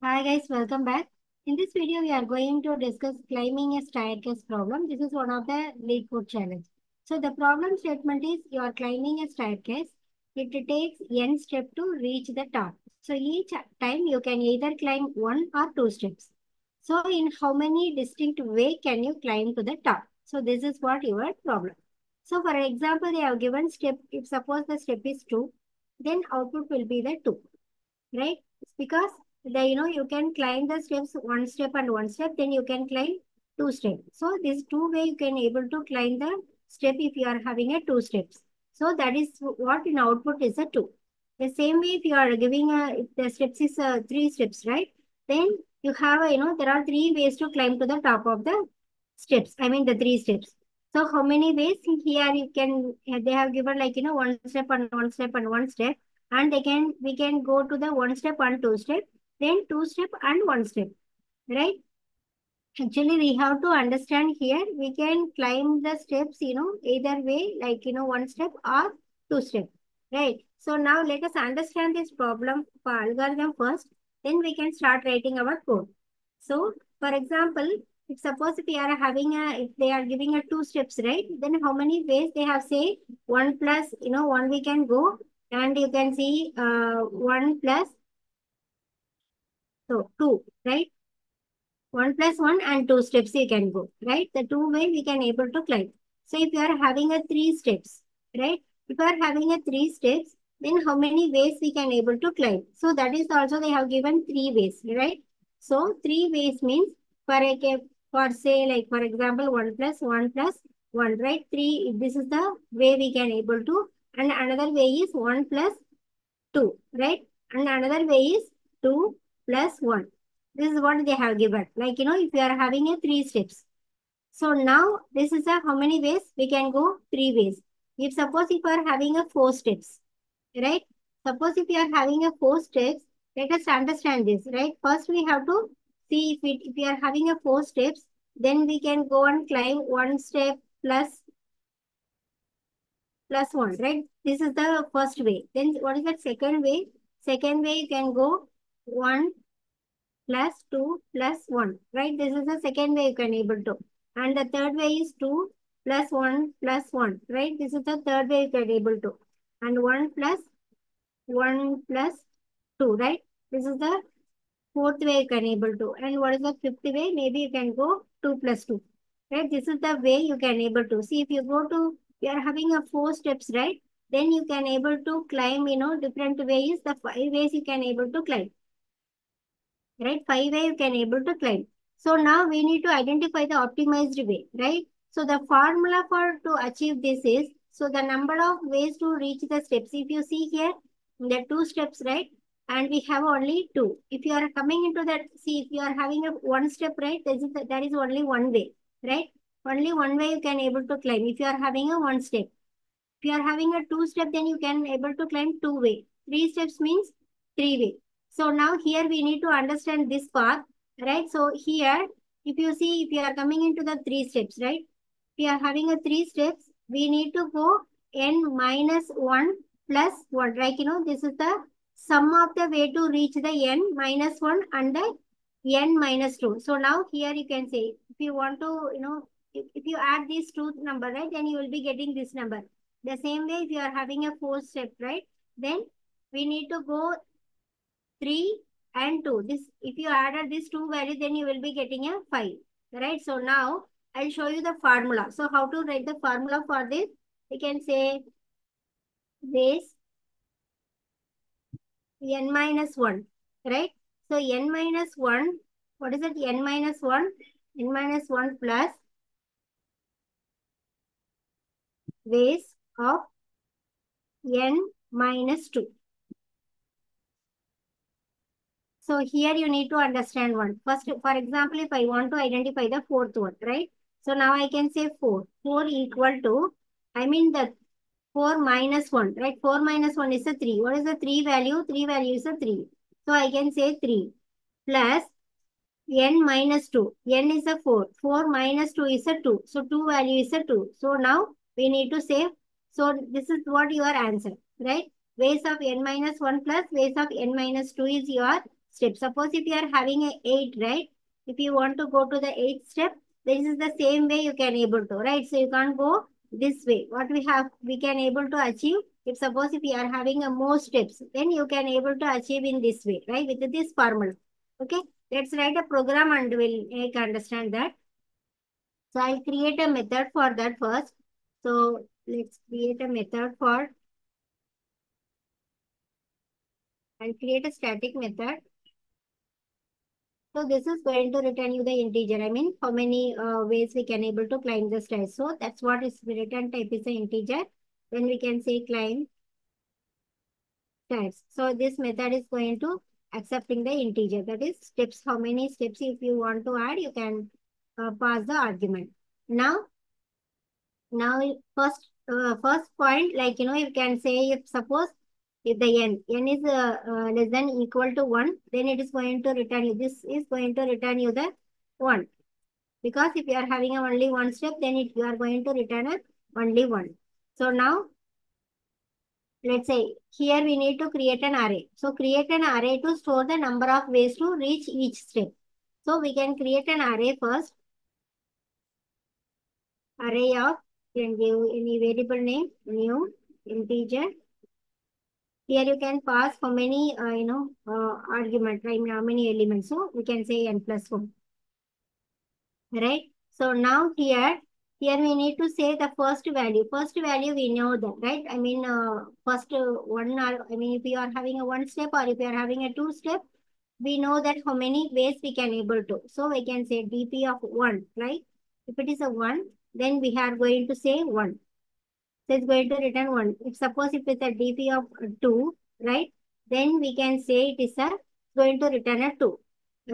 Hi guys, welcome back. In this video, we are going to discuss climbing a staircase problem. This is one of the Leet code challenge. So the problem statement is you are climbing a staircase. It takes n step to reach the top. So each time you can either climb one or two steps. So in how many distinct way can you climb to the top? So this is what your problem. So for example, they have given step, if suppose the step is 2, then output will be the 2, right? Because the, you know, you can climb the steps one step and one step, then you can climb two steps. So this two way you can able to climb the step if you are having a two steps. So that is what in output is a two. The same way if you are giving a, if the steps is a three steps, right? Then you have a, you know, there are three ways to climb to the top of the steps. I mean the three steps. So how many ways here you can, they have given like, you know, one step and one step and one step. And they can, we can go to the one step and two step, then two step and one step, right? Actually, we have to understand here, we can climb the steps, you know, either way, like, you know, one step or two step, right? So now let us understand this problem for algorithm first, then we can start writing our code. So, for example, if suppose if we are having a, if they are giving a two steps, right? Then how many ways they have say one plus, you know, one we can go and you can see uh, one plus, so two, right? 1 plus 1 and 2 steps you can go, right? The two way we can able to climb. So if you are having a 3 steps, right? If you are having a 3 steps, then how many ways we can able to climb? So that is also they have given 3 ways, right? So 3 ways means for a, for say like for example 1 plus 1 plus 1, right? 3, this is the way we can able to and another way is 1 plus 2, right? And another way is 2 plus 1. This is what they have given. Like, you know, if you are having a three steps. So now this is a how many ways? We can go three ways. If suppose if you are having a four steps, right? Suppose if you are having a four steps, let us understand this, right? First we have to see if, it, if we are having a four steps, then we can go and climb one step plus plus one, right? This is the first way. Then what is the second way? Second way you can go one plus 2 plus 1, right? This is the second way you can able to. And the third way is 2 plus 1 plus 1, right? This is the third way you can able to. And 1 plus 1 plus 2, right? This is the fourth way you can able to. And what is the fifth way? Maybe you can go 2 plus 2, right? This is the way you can able to. See, if you go to, you are having a four steps, right? Then you can able to climb, you know, different ways. The five ways you can able to climb right? Five way you can able to climb. So now we need to identify the optimized way, right? So the formula for to achieve this is, so the number of ways to reach the steps. If you see here, the two steps, right? And we have only two. If you are coming into that, see, if you are having a one step, right? This is, that is only one way, right? Only one way you can able to climb if you are having a one step. If you are having a two step, then you can able to climb two way. Three steps means three way. So now here we need to understand this part, right? So here, if you see, if you are coming into the three steps, right? We are having a three steps, we need to go n minus 1 plus 1, right? You know, this is the sum of the way to reach the n minus 1 and the n minus 2. So now here you can say, if you want to, you know, if, if you add these two number, right, then you will be getting this number. The same way, if you are having a four step, right, then we need to go 3 and 2. This If you added these two values, then you will be getting a 5. Right? So now I'll show you the formula. So how to write the formula for this? We can say this n minus 1. Right? So n minus 1. What is it? n minus 1. n minus 1 plus ways of n minus 2. So here you need to understand one. First, for example, if I want to identify the fourth one, right? So now I can say 4. 4 equal to, I mean the 4 minus 1, right? 4 minus 1 is a 3. What is the 3 value? 3 value is a 3. So I can say 3 plus n minus 2. n is a 4. 4 minus 2 is a 2. So 2 value is a 2. So now we need to say, so this is what your answer, right? Ways of n minus 1 plus ways of n minus 2 is your step. Suppose if you are having a 8, right? If you want to go to the 8th step, this is the same way you can able to, right? So you can't go this way. What we have, we can able to achieve, if suppose if you are having a more steps, then you can able to achieve in this way, right? With this formula. Okay, let's write a program and we'll make understand that. So I'll create a method for that first. So let's create a method for, I'll create a static method. So this is going to return you the integer. I mean, how many uh, ways we can able to climb the stairs. So that's what is return type is the integer. Then we can say climb stairs. So this method is going to accepting the integer. That is steps. How many steps if you want to add, you can uh, pass the argument. Now, now first uh, first point, like you know, you can say if suppose if the n n is uh, uh, less than equal to 1 then it is going to return you this is going to return you the 1 because if you are having a only one step then it you are going to return a only one. So now let's say here we need to create an array. So create an array to store the number of ways to reach each step. So we can create an array first. Array of can give any variable name new integer here you can pass how many, uh, you know, uh, argument, right? How many elements. So we can say n plus 1. Right? So now here, here we need to say the first value. First value we know that, right? I mean, uh, first uh, one, I mean, if you are having a one step or if you are having a two step, we know that how many ways we can able to. So we can say dp of 1, right? If it is a 1, then we are going to say 1. So it's going to return 1. If suppose if it's a dp of 2, right? Then we can say it is a going to return a 2,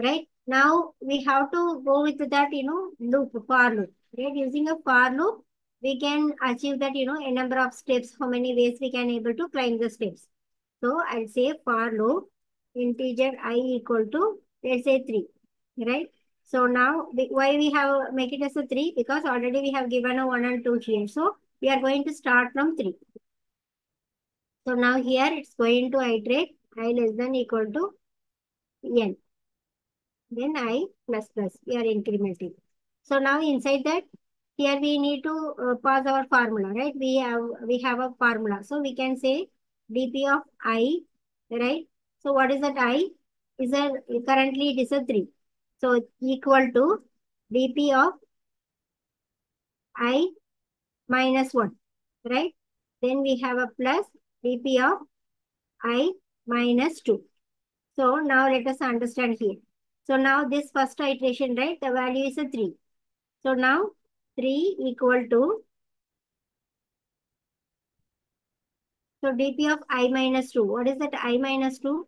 right? Now we have to go with that, you know, loop, for loop. Right? Using a for loop, we can achieve that, you know, a number of steps, how many ways we can able to climb the steps. So I'll say for loop integer i equal to, let's say 3, right? So now why we have make it as a 3? Because already we have given a 1 and 2 here. So we are going to start from 3. So now here it's going to iterate i less than equal to n. Then i plus plus. We are incrementing. So now inside that, here we need to uh, pass our formula, right? We have we have a formula. So we can say dp of i, right? So what is that i? Is a currently it is a 3. So equal to dp of i minus 1, right? Then we have a plus dp of i minus 2. So now let us understand here. So now this first iteration, right? The value is a 3. So now 3 equal to, so dp of i minus 2. What is that i minus 2?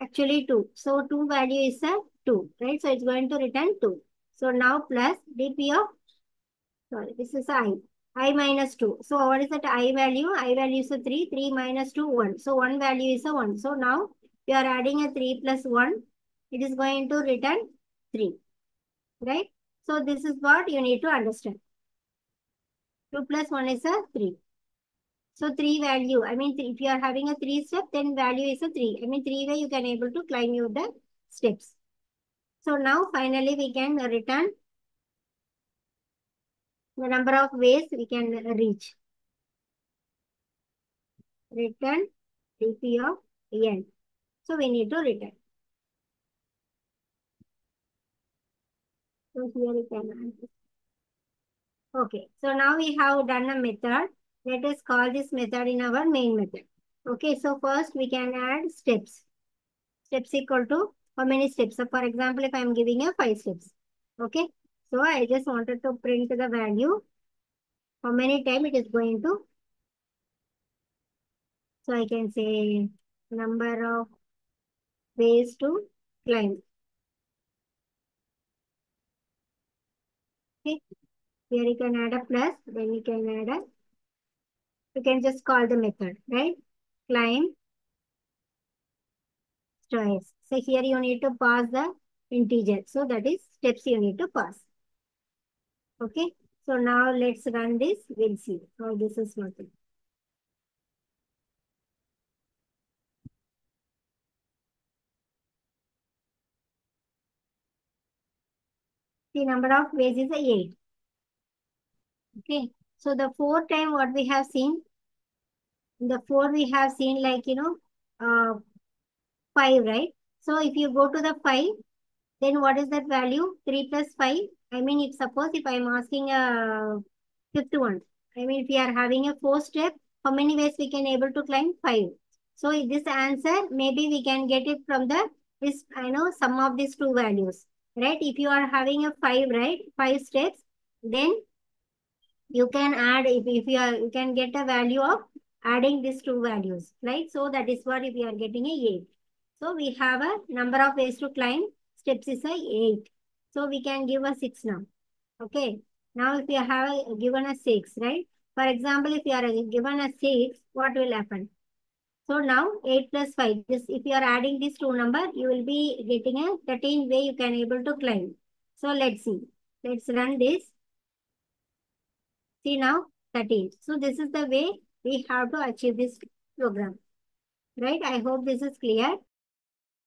Actually 2. So 2 value is a 2, right? So it's going to return 2. So now plus dp of, sorry, this is i i minus 2. So what is that i value? i value is a 3. 3 minus 2, 1. So 1 value is a 1. So now we are adding a 3 plus 1. It is going to return 3. Right? So this is what you need to understand. 2 plus 1 is a 3. So 3 value. I mean, if you are having a 3 step, then value is a 3. I mean, 3 way you can able to climb your the steps. So now finally we can return the number of ways we can reach. Return dp of n. So we need to return. So here we can Okay, so now we have done a method. Let us call this method in our main method. Okay, so first we can add steps. Steps equal to how many steps? So for example, if I am giving a 5 steps. Okay, so I just wanted to print the value. How many time it is going to. So I can say number of ways to climb. Okay. Here you can add a plus, then you can add a, you can just call the method, right? Climb stairs. So here you need to pass the integer. So that is steps you need to pass. Okay, so now let's run this. We'll see how this is working. The number of ways is 8. Okay, so the 4 time what we have seen, the 4 we have seen like, you know, uh, 5, right? So if you go to the 5, then what is that value? 3 plus 5, I mean, if suppose if I am asking a fifth one, I mean, if we are having a four step, how many ways we can able to climb? 5. So this answer, maybe we can get it from the, this, I know, sum of these two values, right? If you are having a 5, right? 5 steps, then you can add, if, if you are, you can get a value of adding these two values, right? So that is what if you are getting a 8. So we have a number of ways to climb. Steps is a 8. So we can give a 6 now. Okay. Now if you have given a 6, right? For example, if you are given a 6, what will happen? So now 8 plus 5. This, if you are adding these two number, you will be getting a 13 way you can able to climb. So let's see. Let's run this. See now 13. So this is the way we have to achieve this program. Right? I hope this is clear.